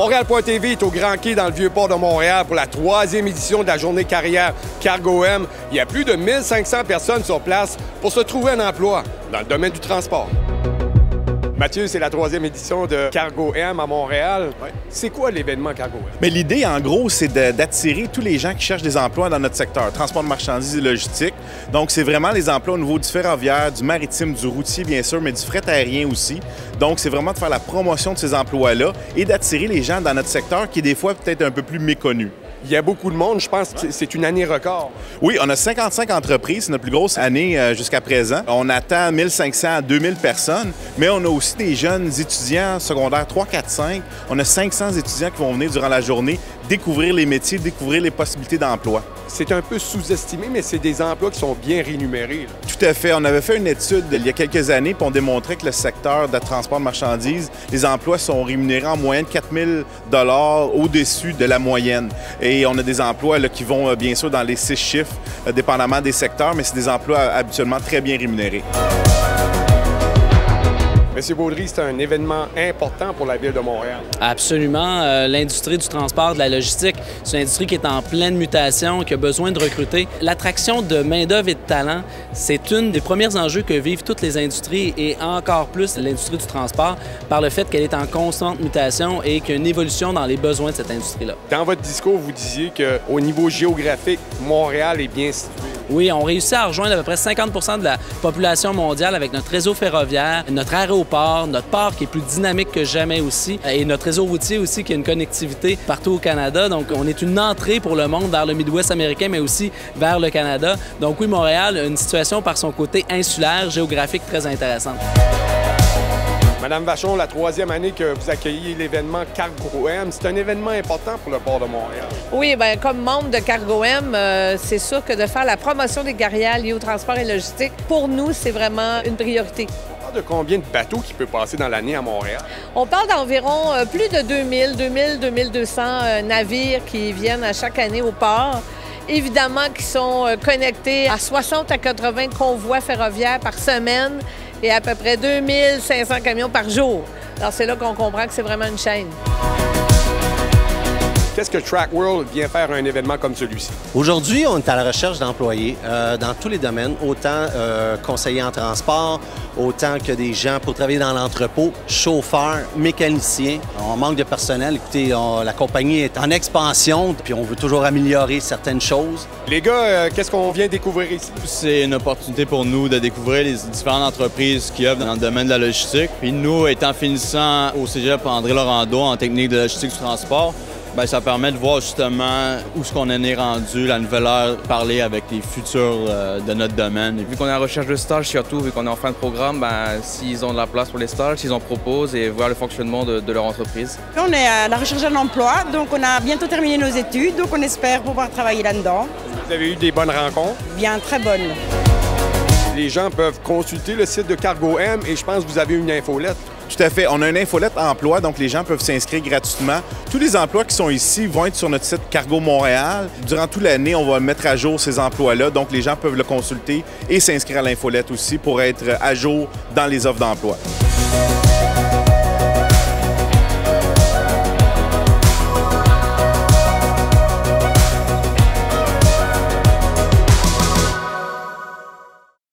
Montréal.tv est au Grand Quai dans le Vieux-Port de Montréal pour la troisième édition de la journée carrière Cargo M. Il y a plus de 1500 personnes sur place pour se trouver un emploi dans le domaine du transport. Mathieu, c'est la troisième édition de Cargo M à Montréal. C'est quoi l'événement Cargo M? Mais l'idée, en gros, c'est d'attirer tous les gens qui cherchent des emplois dans notre secteur, transport de marchandises et logistique. Donc, c'est vraiment les emplois au niveau du ferroviaire, du maritime, du routier, bien sûr, mais du fret aérien aussi. Donc, c'est vraiment de faire la promotion de ces emplois-là et d'attirer les gens dans notre secteur qui est des fois peut-être un peu plus méconnu. Il y a beaucoup de monde. Je pense que c'est une année record. Oui, on a 55 entreprises, c'est notre plus grosse année euh, jusqu'à présent. On attend 1500 à 2000 personnes, mais on a aussi des jeunes étudiants secondaires 3, 4, 5. On a 500 étudiants qui vont venir durant la journée découvrir les métiers, découvrir les possibilités d'emploi. C'est un peu sous-estimé, mais c'est des emplois qui sont bien rémunérés. Tout à fait. On avait fait une étude il y a quelques années, puis on démontrait que le secteur de transport de marchandises, les emplois sont rémunérés en moyenne 4 000 au-dessus de la moyenne. Et on a des emplois qui vont euh, bien sûr dans les six chiffres, euh, dépendamment des secteurs, mais c'est des emplois euh, habituellement très bien rémunérés. Monsieur Baudry, c'est un événement important pour la ville de Montréal. Absolument. Euh, L'industrie du transport, de la logistique, c'est une industrie qui est en pleine mutation, qui a besoin de recruter. L'attraction de main-d'œuvre et de talent, c'est une des premiers enjeux que vivent toutes les industries et encore plus l'industrie du transport par le fait qu'elle est en constante mutation et qu'il y a une évolution dans les besoins de cette industrie-là. Dans votre discours, vous disiez qu'au niveau géographique, Montréal est bien situé. Oui, on réussit à rejoindre à peu près 50% de la population mondiale avec notre réseau ferroviaire, notre aéroport, notre port qui est plus dynamique que jamais aussi, et notre réseau routier aussi qui a une connectivité partout au Canada. Donc, on est une entrée pour le monde vers le Midwest américain, mais aussi vers le Canada. Donc oui, Montréal a une situation par son côté insulaire, géographique très intéressante. Madame Vachon, la troisième année que vous accueillez l'événement Cargo M, c'est un événement important pour le port de Montréal. Oui, bien, comme membre de Cargo M, euh, c'est sûr que de faire la promotion des carrières liées au transport et logistique, pour nous, c'est vraiment une priorité. On parle de combien de bateaux qui peut passer dans l'année à Montréal? On parle d'environ euh, plus de 2000, 2000, 2200 euh, navires qui viennent à chaque année au port. Évidemment, qui sont euh, connectés à 60 à 80 convois ferroviaires par semaine et à peu près 2500 camions par jour. Alors, c'est là qu'on comprend que c'est vraiment une chaîne. Qu'est-ce que Track World vient faire à un événement comme celui-ci? Aujourd'hui, on est à la recherche d'employés euh, dans tous les domaines, autant euh, conseillers en transport, autant que des gens pour travailler dans l'entrepôt, chauffeurs, mécaniciens. On manque de personnel. Écoutez, on- la compagnie est en expansion, puis on veut toujours améliorer certaines choses. Les gars, euh, qu'est-ce qu'on vient découvrir ici? C'est une opportunité pour nous de découvrir les différentes entreprises qui œuvrent dans le domaine de la logistique. Puis nous, étant finissant au cégep André Laurando en technique de logistique du transport, ben, ça permet de voir justement où ce qu'on en est rendu, la nouvelle ère, parler avec les futurs euh, de notre domaine. Vu qu'on est en recherche de stage surtout, vu qu'on est en fin de programme, ben, s'ils ont de la place pour les stages, s'ils en proposent et voir le fonctionnement de, de leur entreprise. On est à la recherche d'un emploi, donc on a bientôt terminé nos études, donc on espère pouvoir travailler là-dedans. Vous avez eu des bonnes rencontres? Bien, très bonne. Les gens peuvent consulter le site de Cargo M et je pense que vous avez une infolette. Tout à fait. On a une infolette emploi, donc les gens peuvent s'inscrire gratuitement. Tous les emplois qui sont ici vont être sur notre site Cargo Montréal. Durant toute l'année, on va mettre à jour ces emplois-là, donc les gens peuvent le consulter et s'inscrire à l'infolette aussi pour être à jour dans les offres d'emploi.